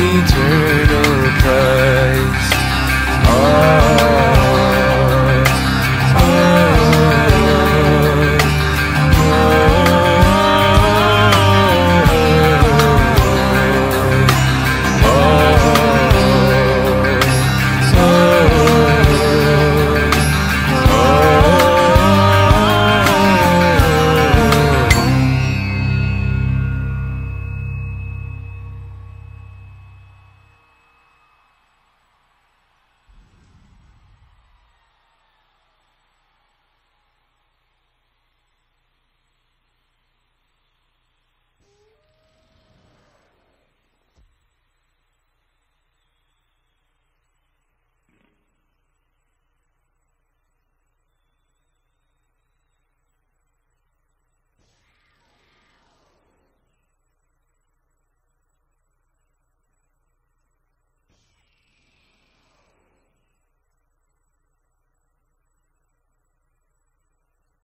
eternal prize.